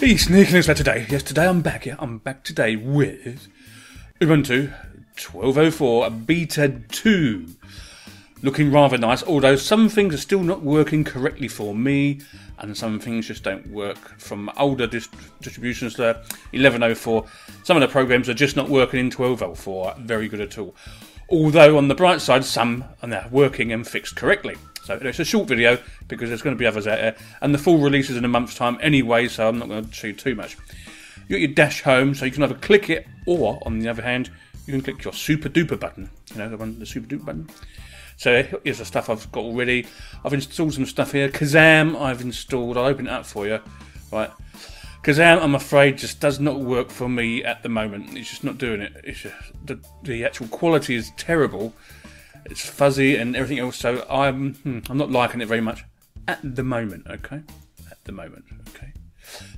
Hey, sneaking us today. Yes, today I'm back. Yeah, I'm back today with Ubuntu 1204 Beta 2. Looking rather nice, although some things are still not working correctly for me, and some things just don't work from older dist- distributions. The 1104, some of the programs are just not working in 1204 very good at all. Although on the bright side, some are now working and fixed correctly. So it's a short video because there's going to be others out there, and the full release is in a month's time anyway, so I'm not going to show you too much. You got your dash home, so you can either click it, or on the other hand, you can click your super duper button. You know the one, the super duper button. So here's the stuff I've got already. I've installed some stuff here. Kazam I've installed. I'll open it up for you. Right. Kazam, I'm afraid, just does not work for me at the moment. It's just not doing it. It's just, the, the actual quality is terrible. It's fuzzy and everything else. So I'm hmm, I'm not liking it very much at the moment. Okay, at the moment. Okay.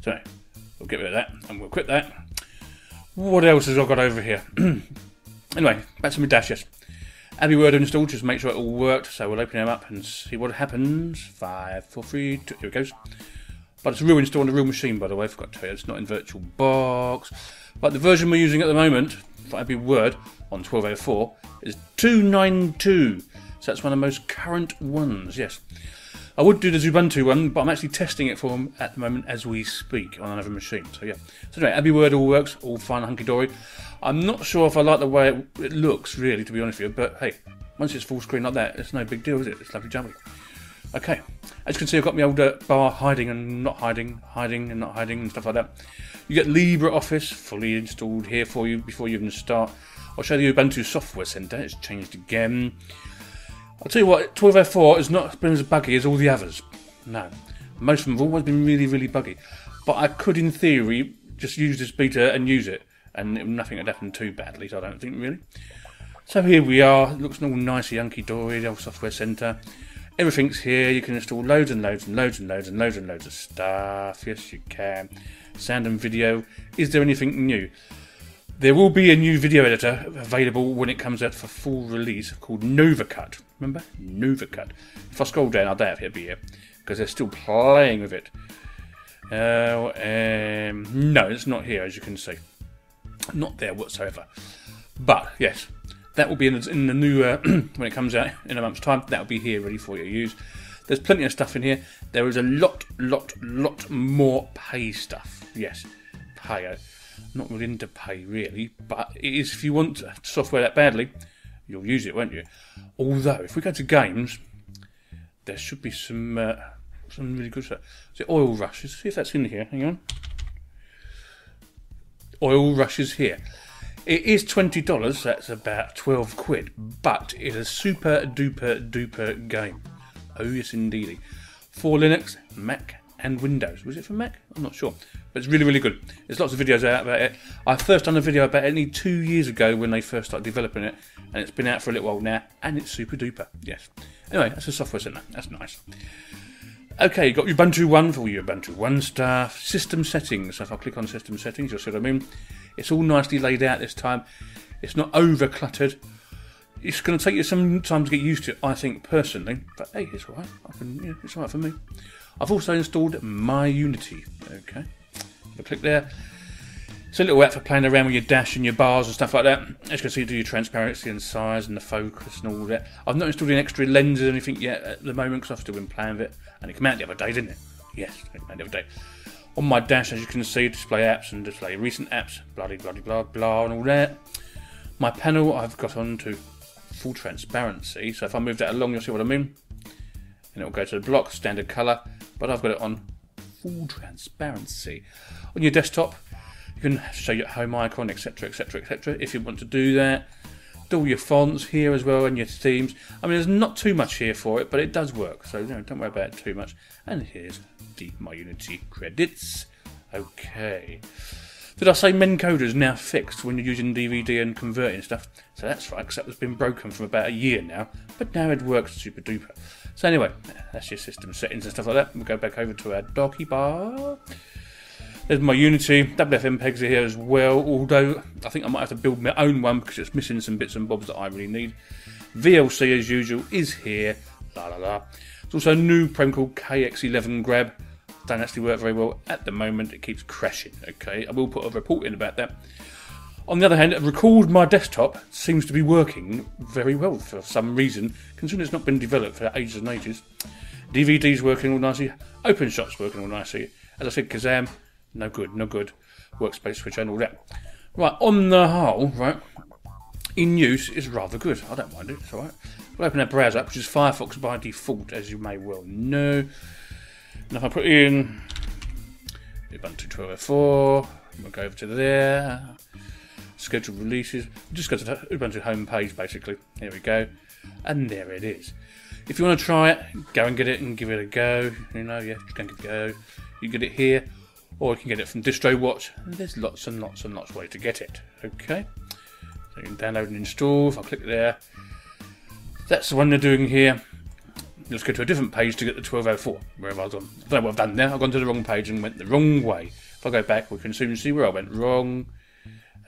So we'll get rid of that and we'll quit that. What else has I got over here? anyway, back to my dash. Yes. AbiWord installed, just make sure it all worked. So we'll open them up and see what happens. Five, four, three, two, here it goes. But it's a real install on the real machine, by the way. I forgot to tell you, it's not in VirtualBox. But the version we're using at the moment for AbiWord on 1204 is 292. So that's one of the most current ones, yes. I would do the Ubuntu one, but I'm actually testing it for them at the moment as we speak on another machine. So yeah. So anyway, AbiWord all works, all fine, hunky dory. I'm not sure if I like the way it, it looks, really, to be honest with you. But hey, once it's full screen like that, it's no big deal, is it? It's lovely jubbly. Okay, as you can see, I've got my old uh, bar hiding and not hiding, hiding and not hiding and stuff like that. You get LibreOffice fully installed here for you before you even start. I'll show you Ubuntu Software Center. It's changed again. I'll tell you what, 1204 has not been as buggy as all the others. No, most of them have always been really, really buggy. But I could, in theory, just use this beta and use it, and nothing would happen too badly. So I don't think really. So here we are. It looks all nicey, hunky dory. The old Software Center. Everything's here. You can install loads and loads and loads and loads and loads and loads of stuff. Yes, you can. Sound and video. Is there anything new? There will be a new video editor available when it comes out for full release called NovaCut. Remember? NovaCut. If I scroll down, I doubt it'll be here because they're still playing with it. Uh, um, no, it's not here, as you can see. Not there whatsoever. But, yes, that will be in the, in the new, uh, when it comes out in a month's time, that will be here ready for you to use. There's plenty of stuff in here. There is a lot, lot, lot more pay stuff. Yes, pay not really into pay really, but it is if you want software that badly, you'll use it, won't you? Although, if we go to games, there should be some uh, some really good stuff. So oil rushes. See if that's in here. Hang on. Oil rushes here. It is twenty dollars. That's about twelve quid, but it's a super duper duper game. Oh yes, indeedy. For Linux, Mac, and Windows. Was it for Mac? I'm not sure. But it's really, really good. There's lots of videos out about it. I first done a video about it only two years ago when they first started developing it, and it's been out for a little while now, and it's super duper. Yes. Anyway, that's a software center. That's nice. Okay, got Ubuntu One for all your Ubuntu One stuff. System settings. So if I click on system settings, you'll see what I mean. It's all nicely laid out this time. It's not over cluttered. It's going to take you some time to get used to it, I think, personally. But hey, it's alright. Yeah, it's alright for me. I've also installed My Unity. Okay, click there, it's a little app for playing around with your dash and your bars and stuff like that. As you can see, you do your transparency and size and the focus and all that. I've not installed any extra lenses or anything yet at the moment because I've still been playing with it. And it came out the other day, didn't it? Yes, it came out the other day. On my dash, as you can see, display apps and display recent apps, bloody, bloody, blah, blah, and all that. My panel, I've got on to full transparency. So if I move that along, you'll see what I mean. And it will go to the block, standard colour but I've got it on full transparency. On your desktop, you can show your home icon, etc., etc., etc. If you want to do that, do all your fonts here as well and your themes. I mean, there's not too much here for it, but it does work, so you know, don't worry about it too much. And here's the My Unity credits. Okay. Did I say Mencoder's now fixed when you're using DVD and converting stuff? So that's right, because that was been broken for about a year now, but now it works super duper. So anyway, that's your system settings and stuff like that. We'll go back over to our docky bar. There's my Unity. WFM pegs are here as well, although I think I might have to build my own one because it's missing some bits and bobs that I really need. VLC, as usual, is here. La la la. There's also a new program called KX11 Grab don't actually work very well at the moment. It keeps crashing. Okay, I will put a report in about that. On the other hand, Record My Desktop seems to be working very well for some reason, considering it's not been developed for ages and ages. DVD's working all nicely. OpenShot's working all nicely. As I said, Kazam, no good, no good. Workspace switch and all that. Right, on the whole, right, in use is rather good. I don't mind it, it's alright. We'll open our browser up, which is Firefox by default, as you may well know. And if I put in Ubuntu 12.04, we'll go over to there, scheduled releases, just go to the Ubuntu home page basically. Here we go, and there it is. If you want to try it, go and get it and give it a go. You know, yeah, just go and give it a go. You get it here, or you can get it from DistroWatch. There's lots and lots and lots of ways to get it. Okay, so you can download and install. If I click there, that's the one they're doing here. Let's go to a different page to get the 1204, wherever I was on. I don't know what I've done there. I've gone to the wrong page and went the wrong way. If I go back, we can soon see where I went wrong.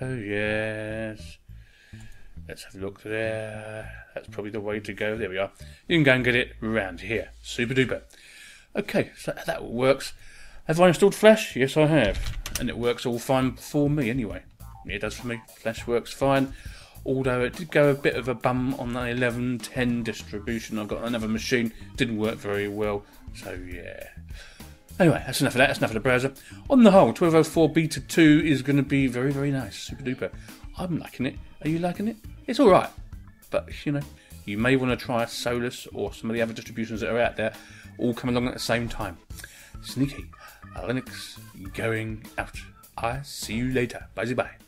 Oh, yes. Let's have a look there. That's probably the way to go. There we are. You can go and get it around here. Super duper. Okay, so that works. Have I installed Flash? Yes, I have. And it works all fine for me anyway. It does for me. Flash works fine. Although it did go a bit of a bum on the 1110 distribution. I've got another machine. Didn't work very well. So, yeah. Anyway, that's enough of that. That's enough of the browser. On the whole, 1204 Beta 2 is going to be very, very nice. Super duper. I'm liking it. Are you liking it? It's alright. But, you know, you may want to try Solus or some of the other distributions that are out there all come along at the same time. Sneaky. Linux going out. I see you later. Bye bye.